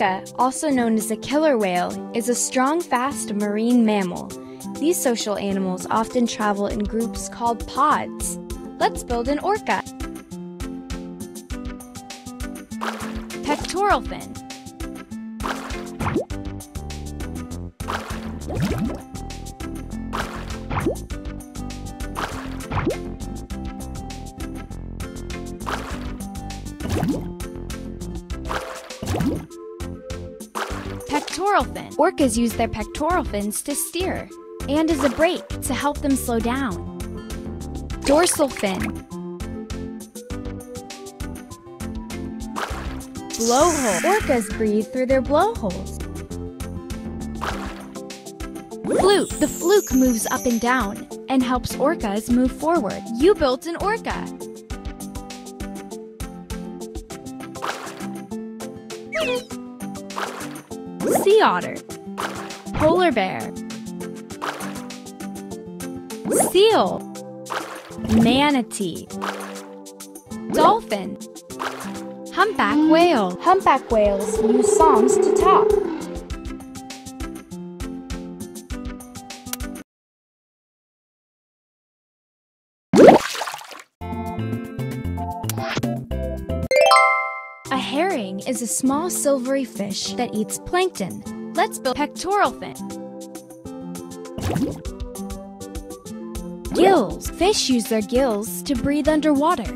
orca, also known as a killer whale, is a strong, fast marine mammal. These social animals often travel in groups called pods. Let's build an orca. Pectoral fin. Pectoral fin. Orcas use their pectoral fins to steer and as a brake to help them slow down. Dorsal fin. Blowhole. Orcas breathe through their blowholes. Fluke. The fluke moves up and down and helps orcas move forward. You built an orca. Sea otter. Polar bear. Seal. Manatee. Dolphin. Humpback whale. Humpback whales use songs to talk. Is a small silvery fish that eats plankton. Let's build pectoral fin. Gills. Fish use their gills to breathe underwater.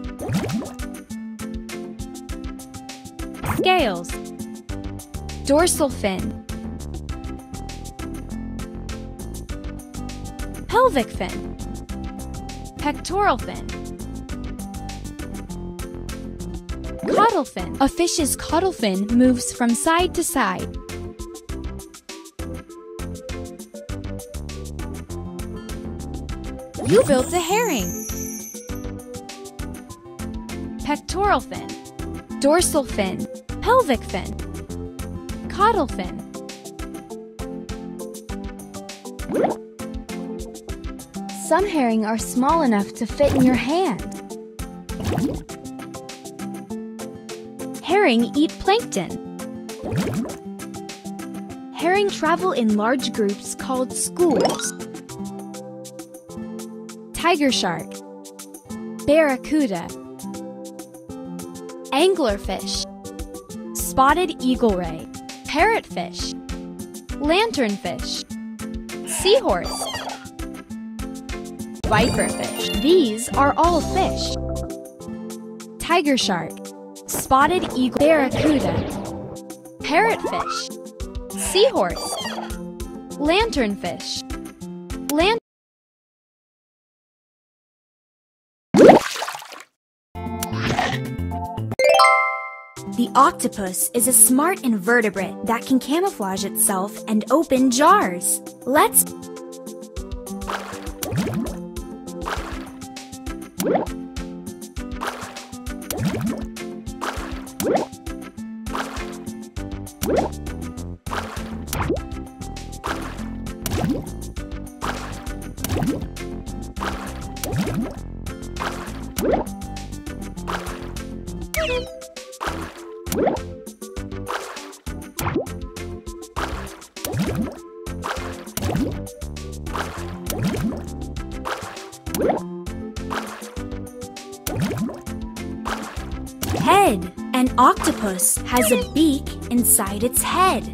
Scales. Dorsal fin. Pelvic fin. Pectoral fin. Caudal fin. A fish's caudal fin moves from side to side. You built a herring. Pectoral fin. Dorsal fin. Pelvic fin. Caudal fin. Some herring are small enough to fit in your hand. Herring eat plankton. Herring travel in large groups called schools. Tiger shark. Barracuda. Anglerfish. Spotted eagle ray. Parrotfish. Lanternfish. Seahorse. Viperfish. These are all fish. Tiger shark. Spotted eagle. Barracuda. Parrotfish. Seahorse. Lanternfish. Lantern. The octopus is a smart invertebrate that can camouflage itself and open jars. Let's head. An octopus has a beak inside its head.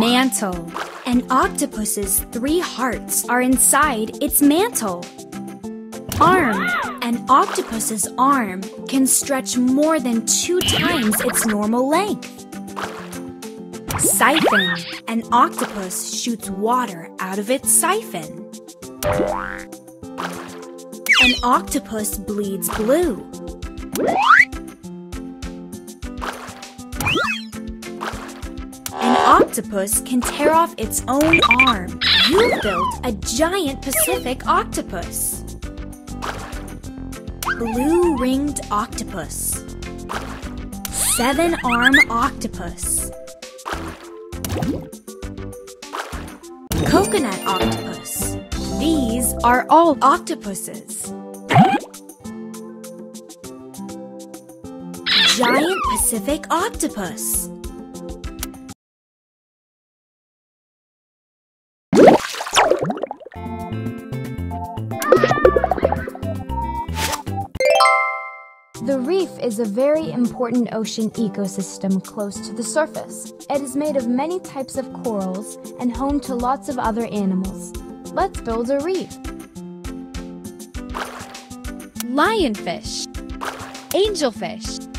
Mantle. An octopus's three hearts are inside its mantle. Arm. An octopus's arm can stretch more than two times its normal length. Siphon. An octopus shoots water out of its siphon. An octopus bleeds blue. An octopus can tear off its own arm. You built a giant Pacific octopus. Blue ringed octopus. seven-arm octopus. Coconut octopus. These are all octopuses. Giant Pacific octopus. The reef is a very important ocean ecosystem close to the surface. It is made of many types of corals and home to lots of other animals. Let's build a reef. Lionfish, angelfish,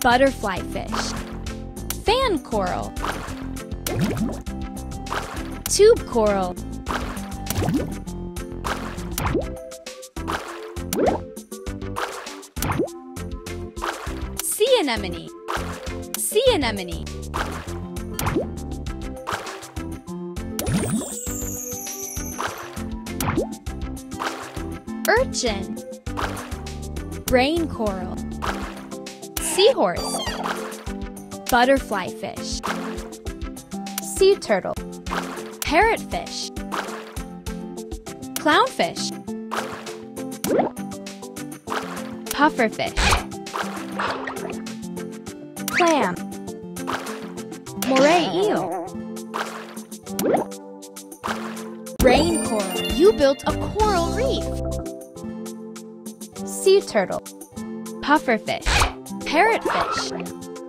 butterfly fish, fan coral, tube coral, sea anemone, sea anemone. Urchin, brain coral, seahorse, butterfly fish, sea turtle, parrotfish, clownfish, pufferfish, clam, moray eel, brain coral. You built a coral reef. Sea turtle, pufferfish, parrotfish,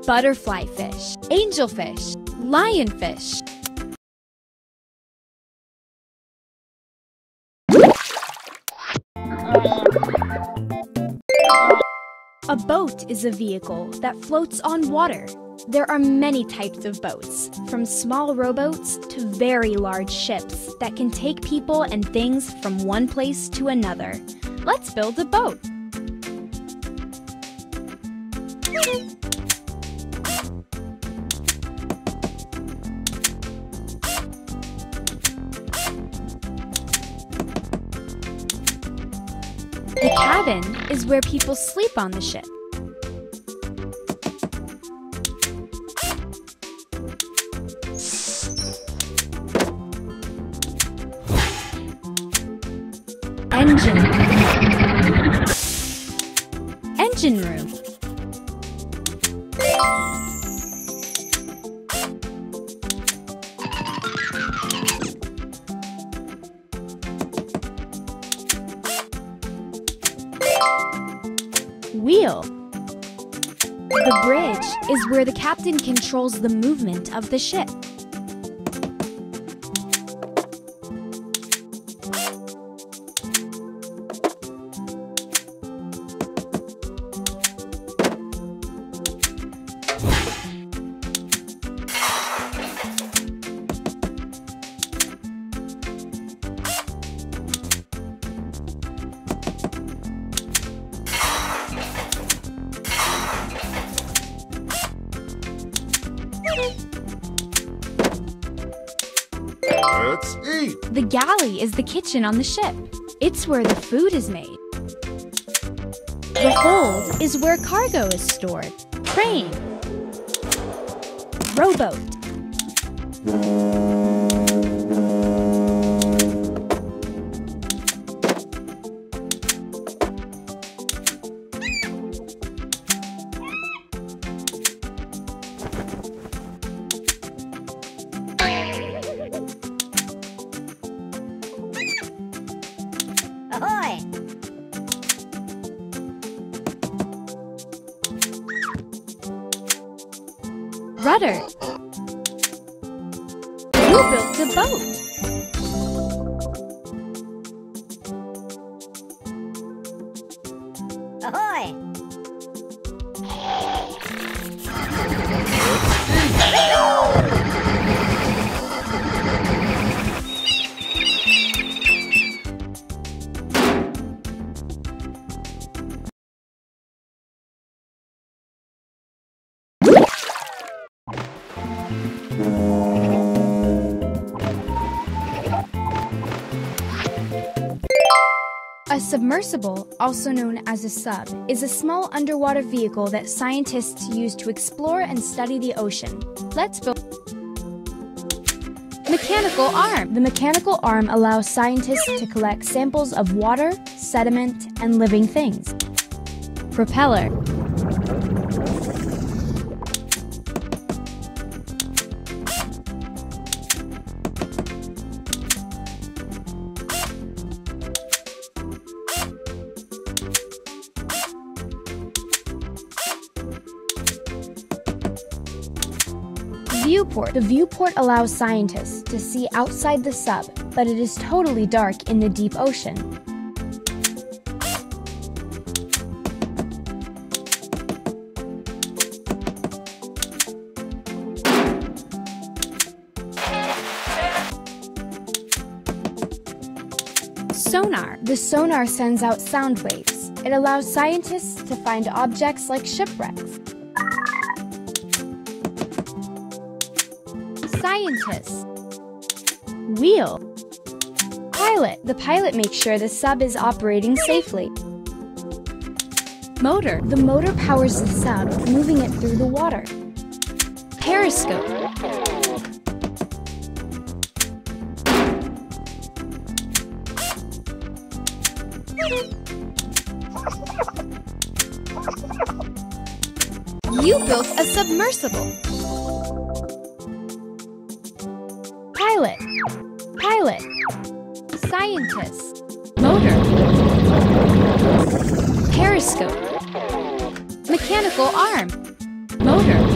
butterflyfish, angelfish, lionfish. A boat is a vehicle that floats on water. There are many types of boats, from small rowboats to very large ships that can take people and things from one place to another. Let's build a boat. The cabin is where people sleep on the ship. Engine Engine room is where the captain controls the movement of the ship. Let's eat. The galley is the kitchen on the ship. It's where the food is made. The hold is where cargo is stored. Crane. Rowboat. Rudder. You built a boat. Submersible, also known as a sub, is a small underwater vehicle that scientists use to explore and study the ocean. Let's build Mechanical arm. The mechanical arm allows scientists to collect samples of water, sediment, and living things. Propeller. Viewport. The viewport allows scientists to see outside the sub, but it is totally dark in the deep ocean. Sonar. The sonar sends out sound waves. It allows scientists to find objects like shipwrecks. Scientist. Wheel. Pilot. The pilot makes sure the sub is operating safely. Motor. The motor powers the sub, moving it through the water. Periscope. You built a submersible. scientist, motor, periscope, mechanical arm, motor,